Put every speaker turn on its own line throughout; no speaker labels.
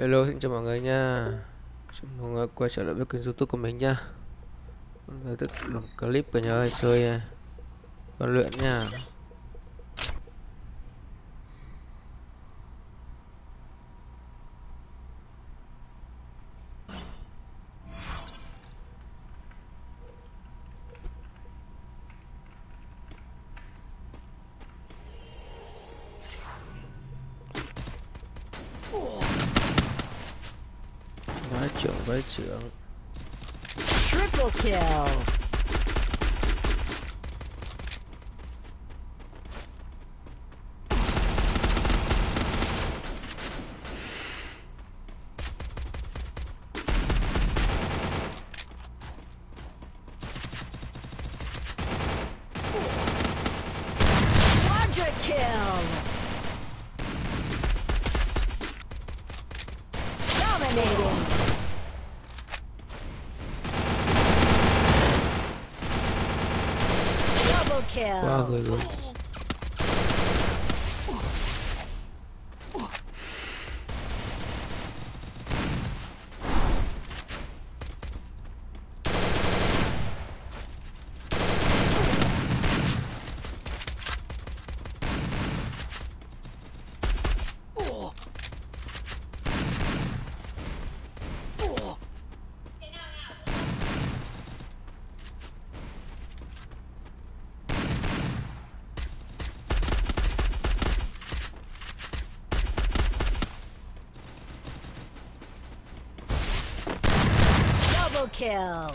Hello, xin chào mọi người nha. Chào mọi người quay trở lại với kênh youtube của mình nha. Mọi người tiếp tục làm clip của nhà ơi chơi à, Con luyện nha.
Kill.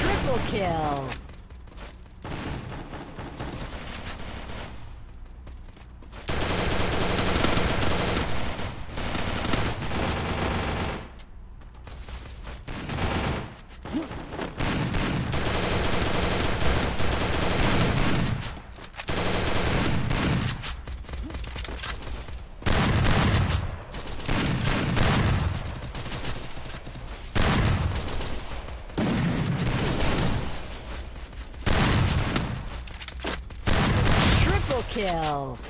Triple kill. Triple kill.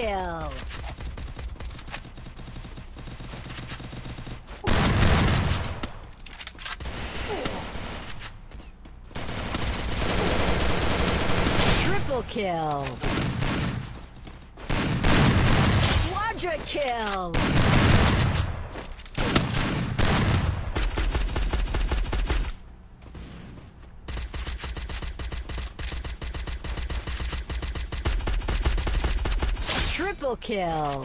kill. Triple kill. Quadra kill. Kill.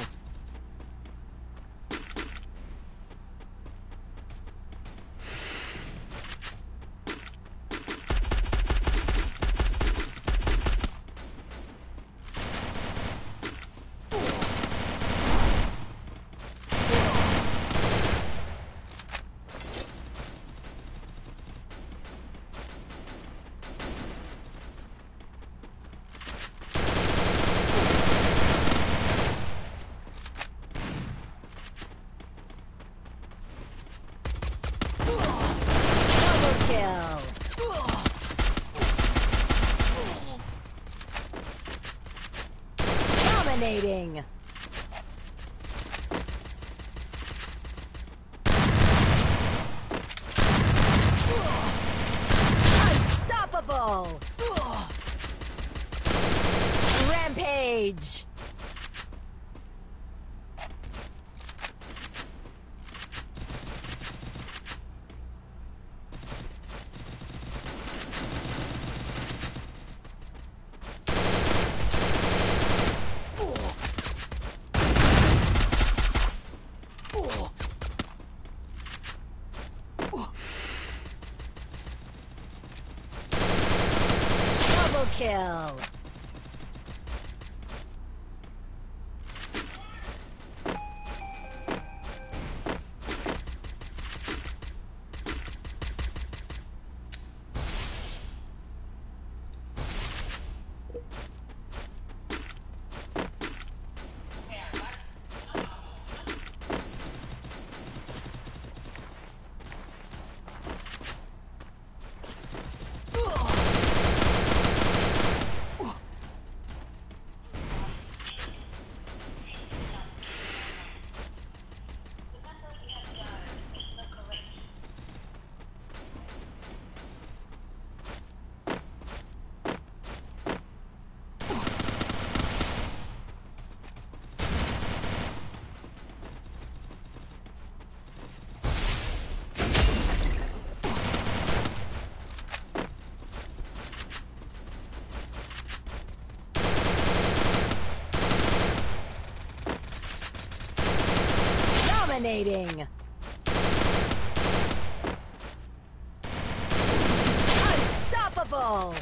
Double kill. Dominating. Unstoppable. Rampage. Double kill. Dominating. Unstoppable.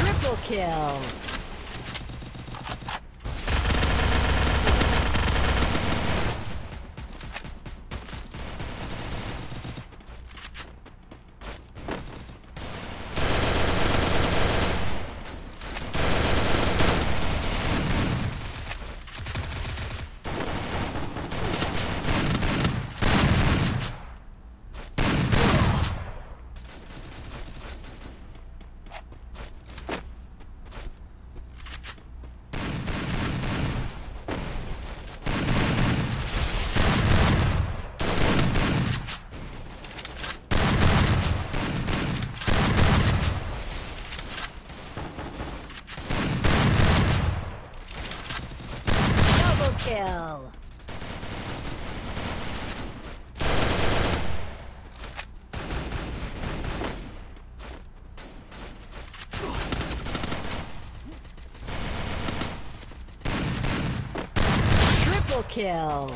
Triple kill. Double kill. Triple kill.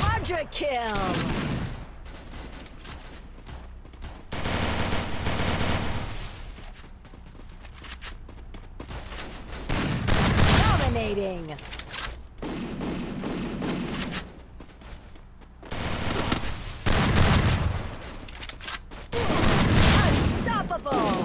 Quadra kill. Dominating. Unstoppable.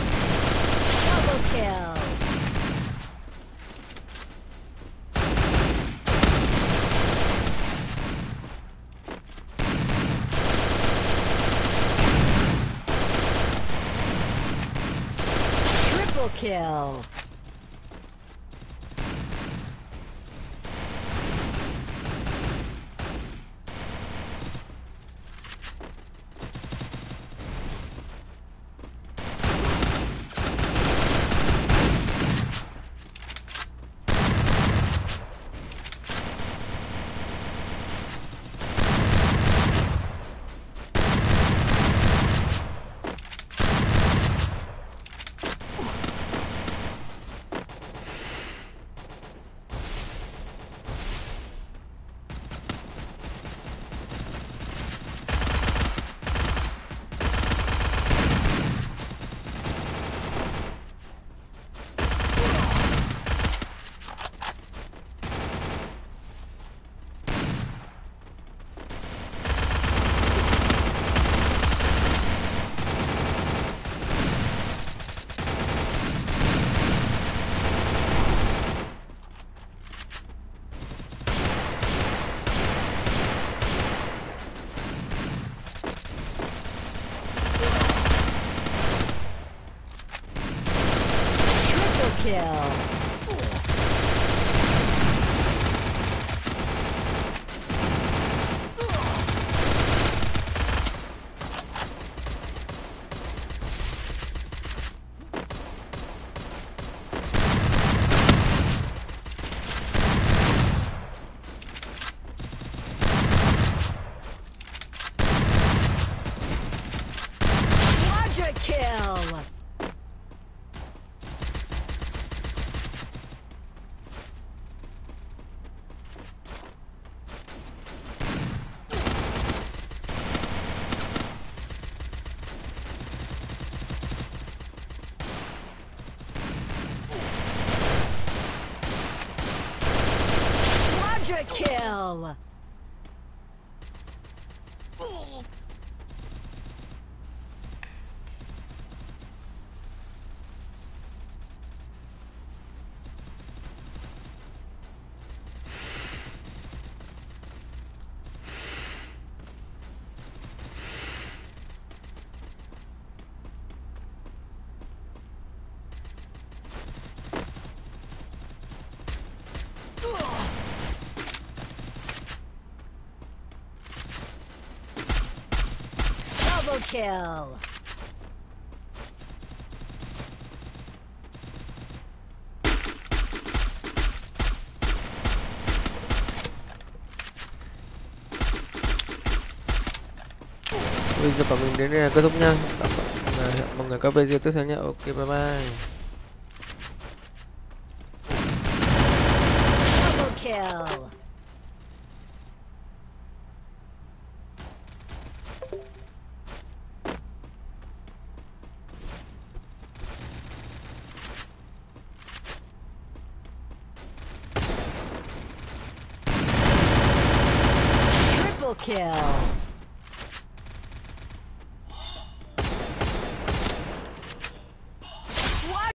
Double kill. Triple kill. Kill. Kill.
Bây giờ bọn mình đến đây là kết thúc nha. Mọi người. Các video tiếp theo nhé. Ok, bye bye.